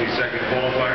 22nd qualifier.